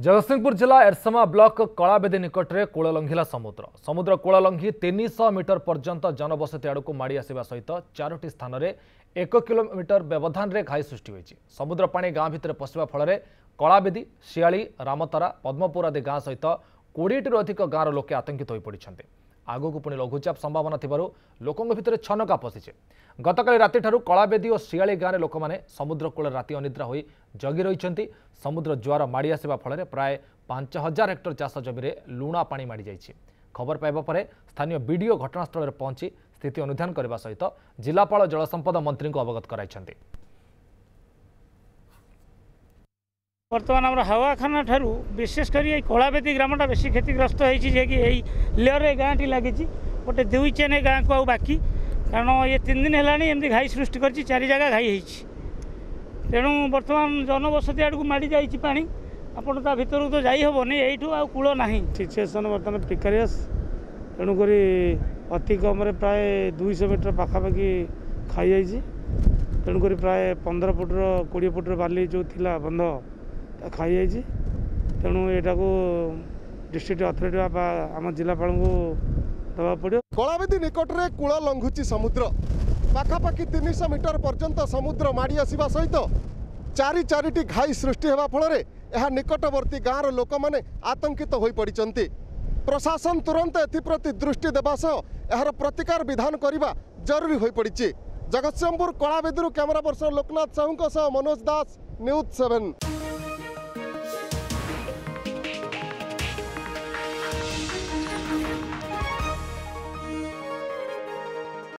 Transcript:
ଜଗତସିଂହପୁର ଜିଲ୍ଲା ଏରସମା ବ୍ଲକ କଳାବେଦୀ ନିକଟରେ କୂଳ ଲଙ୍ଘିଲା ସମୁଦ୍ର। ସମୁଦ୍ର କୂଳ ଲଙ୍ଘି ତିନିଶହ ମିଟର ପର୍ଯ୍ୟନ୍ତ ଜନବସତି ଆଡ଼କୁ ମାଡ଼ି ଆସିବା ସହିତ ଚାରୋଟି ସ୍ଥାନରେ ଏକ କିଲୋମିଟର ବ୍ୟବଧାନରେ ଘାଇ ସୃଷ୍ଟି ହୋଇଛି। ସମୁଦ୍ର ପାଣି ଗାଁ ଭିତରେ ପଶିବା ଫଳରେ କଳାବେଦୀ ଶିଆଳି ରାମତାରା ପଦ୍ମପୁର ଆଦି ଗାଁ ସହିତ କୋଡ଼ିଏଟିରୁ ଅଧିକ ଗାଁର ଲୋକେ ଆତଙ୍କିତ ହୋଇପଡ଼ିଛନ୍ତି। ଆଗକୁ ପୁଣି ଲଘୁଚାପ ସମ୍ଭାବନା ଥିବାରୁ ଲୋକଙ୍କ ଭିତରେ ଛନକା ପଶିଛି। ଗତକାଲି ରାତିଠାରୁ କଳାବେଦୀ ଓ ଶିଆଳି ଗାଁରେ ଲୋକମାନେ ସମୁଦ୍ର କୂଳରେ ରାତି ଅନିଦ୍ରା ହୋଇ ଜଗି ରହିଛନ୍ତି। ସମୁଦ୍ର ଜୁଆର ମାଡ଼ି ଆସିବା ଫଳରେ ପ୍ରାୟ ପାଞ୍ଚ ହଜାର ହେକ୍ଟର ଚାଷ ଜମିରେ ଲୁଣା ପାଣି ମାଡ଼ିଯାଇଛି ଖବର ପାଇବା ପରେ ସ୍ଥାନୀୟ ବିଡିଓ ଘଟଣାସ୍ଥଳରେ ପହଞ୍ଚି ସ୍ଥିତି ଅନୁଧ୍ୟାନ କରିବା ସହିତ ଜିଲ୍ଲାପାଳ ଜଳସମ୍ପଦ ମନ୍ତ୍ରୀଙ୍କୁ ଅବଗତ କରାଇଛନ୍ତି। ବର୍ତ୍ତମାନ ଆମର ହାୱାଖାନା ଠାରୁ ବିଶେଷ କରି ଏଇ କଳାବେଦୀ ଗ୍ରାମଟା ବେଶୀ କ୍ଷତିଗ୍ରସ୍ତ ହେଇଛି ଯିଏକି ଏଇ ଲେୟରରେ ଗାଁଟି ଲାଗିଛି ଗୋଟେ ଦୁଇ ଚେନ୍ ଏ ଗାଁକୁ ଆଉ ବାକି କାରଣ ଇଏ ତିନି ଦିନ ହେଲାଣି ଏମିତି ଘାଇ ସୃଷ୍ଟି କରିଛି ଚାରି ଜାଗା ଘାଇ ହେଇଛି ତେଣୁ ବର୍ତ୍ତମାନ ଜନବସତି ଆଡ଼କୁ ମାଡ଼ି ଯାଇଛି ପାଣି ଆପଣ ତା ଭିତରକୁ ତ ଯାଇ ହେବନି ଏଇଠୁ ଆଉ କୂଳ ନାହିଁ ସିଚୁଏସନ୍ ବର୍ତ୍ତମାନ ପ୍ରିକାରିୟସ୍ ତେଣୁକରି ଅତି କମ୍ରେ ପ୍ରାୟ ଦୁଇଶହ ମିଟର ପାଖାପାଖି ଖାଇଯାଇଛି ତେଣୁକରି ପ୍ରାୟ ପନ୍ଦର ଫୁଟର କୋଡ଼ିଏ ଫୁଟର ବାଲି ଯେଉଁ ଥିଲା ବନ୍ଧ ତା ଖାଇଯାଇଛି। ତେଣୁ ଏଇଟାକୁ ଡିଷ୍ଟ୍ରିକ୍ଟ ଅଥରିଟି ବା ଆମ ଜିଲ୍ଲାପାଳଙ୍କୁ ଦେବାକୁ ପଡ଼ିବ। କଳାବେଦୀ ନିକଟରେ କୂଳ ଲଙ୍ଘୁଛି ସମୁଦ୍ର। ପାଖାପାଖି ତିନିଶହ ମିଟର ପର୍ଯ୍ୟନ୍ତ ସମୁଦ୍ର ମାଡ଼ି ଆସିବା ସହିତ ଚାରି ଚାରିଟି ଘାଇ ସୃଷ୍ଟି ହେବା ଫଳରେ ଏହା ନିକଟବର୍ତ୍ତୀ ଗାଁର ଲୋକମାନେ ଆତଙ୍କିତ ହୋଇପଡ଼ିଛନ୍ତି। ପ୍ରଶାସନ ତୁରନ୍ତ ଏଥିପ୍ରତି ଦୃଷ୍ଟି ଦେବା ସହ ଏହାର ପ୍ରତିକାର ବିଧାନ କରିବା ଜରୁରୀ ହୋଇପଡ଼ିଛି। ଜଗତସିଂହପୁର କଳାବେଦୀରୁ କ୍ୟାମେରା ପର୍ସନ ଲୋକନାଥ ସାହୁଙ୍କ ସହ ମନୋଜ ଦାସ ନ୍ୟୁଜ୍ ସେଭେନ୍।